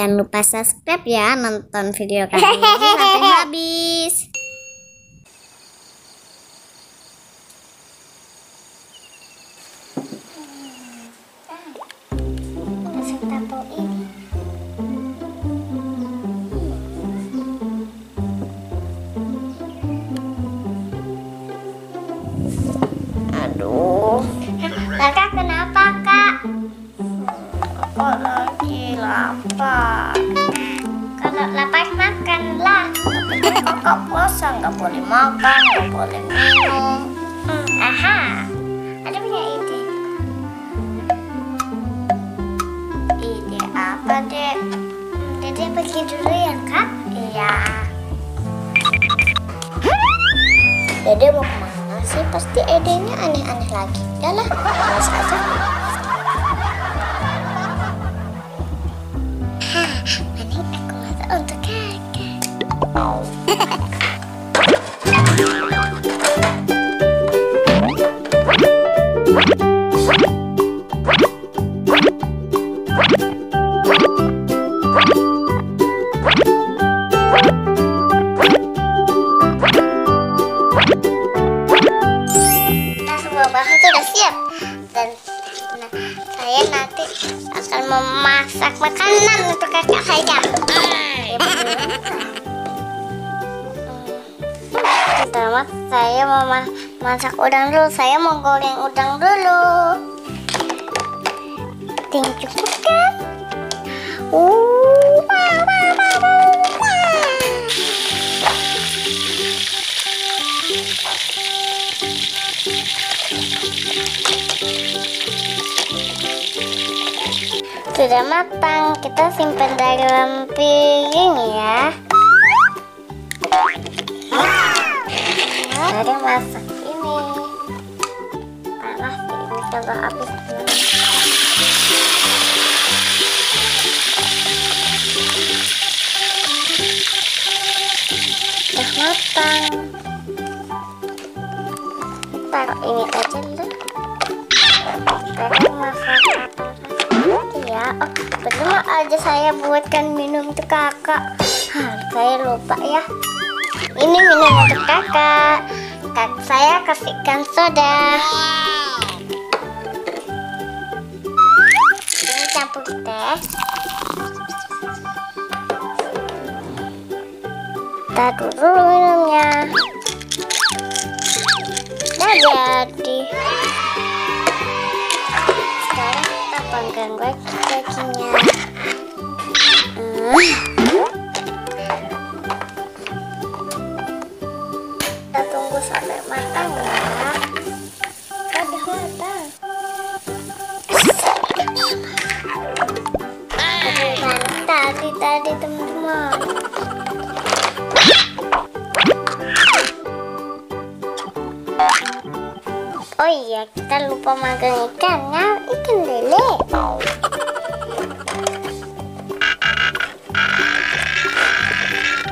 Jangan lupa subscribe ya nonton video kami sampai habis. Kakak puasa nggak boleh makan, nggak boleh minum. Hmm, aha, ada punya ide. Ide apa dek? Dede pergi dulu ya kak? Iya. Dede mau ke mana sih? Pasti idenya aneh-aneh lagi. Yalah, malas aja. Hah, mending aku masak untuk ハハハハ! Pertama saya mau ma- masak udang dulu. Saya mau goreng udang dulu. Ting cukup kan? Uh. Sudah matang, kita simpan dalam piring ya. Jadi masak ini. Panas ini coba habis. Udah matang. Taruh ini aja dulu. Sekarang masak ya? Oh, pertama aja saya buatkan minum untuk kakak. Hah, saya lupa ya. Ini minum untuk kakak. Kak saya kasihkan soda. Ini campur teh. Taruh dulu minumnya. Udah jadi. Sekarang kita panggang dagingnya. Hmm. Sampai matang ya. Udah matang. Mana tadi tadi teman-teman. Oh iya, kita lupa magang ikannya, ikan lele.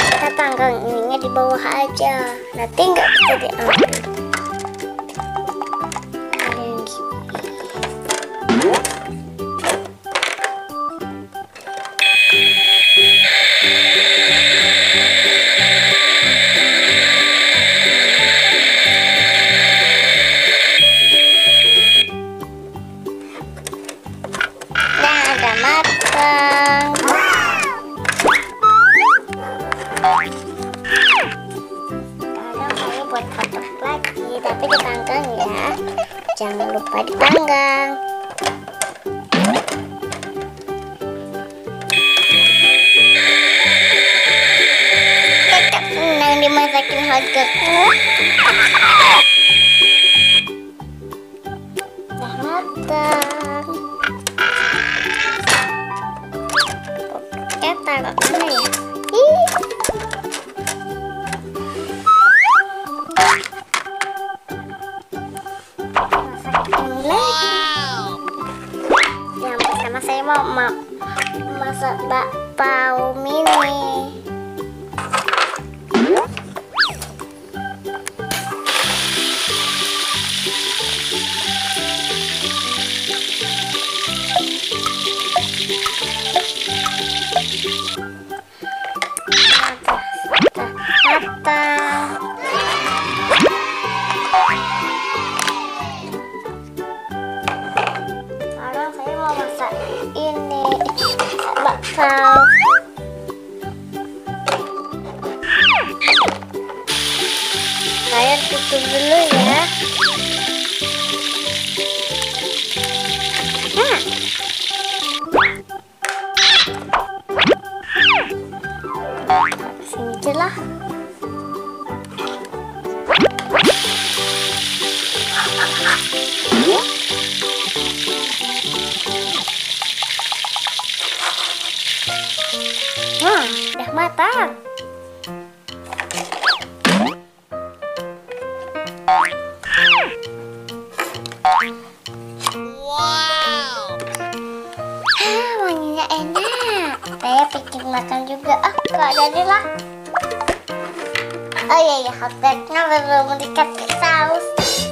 Kita panggang ininya di bawah aja, nanti nggak bisa diambil. Jangan lupa dipanggang. Kakak senang dimasakin hotdogku. Udah matang. Oke, taruh mana ya? Ih. Pertama saya mau ma bisa ini bakal kalian tutup dulu ya. Udah matang. Ah, wanginya enak. Saya bikin makan juga. Ah, gak jadi lah. Oh iya iya, hotdognya belum dikasih saus.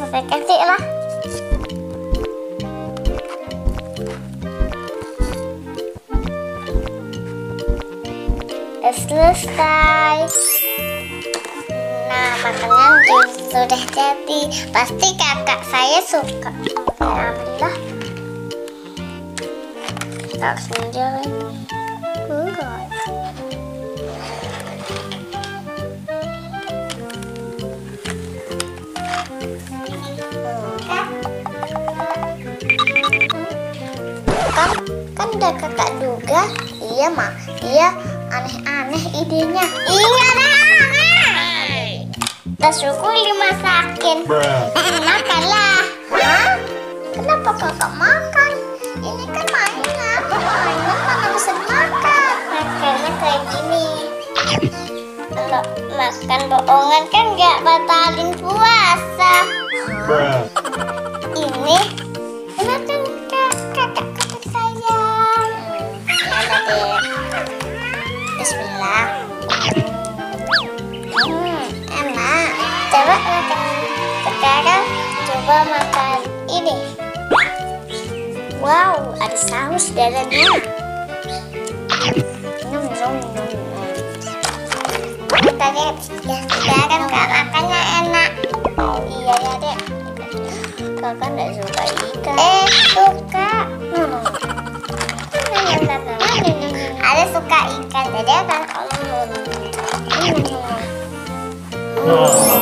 Saya kasih lah. Udah selesai. Nah, makanan sudah jadi. Pasti kakak saya suka. Alhamdulillah. Tak sendiri. Enggak. kan kan udah kakak duga iya mah dia aneh-aneh idenya. Iya aneh tak syukur dimasakin. Makanlah. Hah? kenapa kakak makan? Ini kan mainan. Mainan mana bisa dimakan. Makannya kayak gini. Kalau makan bohongan kan nggak batalin puasa. Ini bagus dadanya nom nom nom kita ya sudah kan makannya enak. Iya ya dek. Kakak gak suka ikan. Eh suka. Hmm. Ada suka ikan. Jadi kan kalau mau Oh.